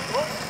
Oh.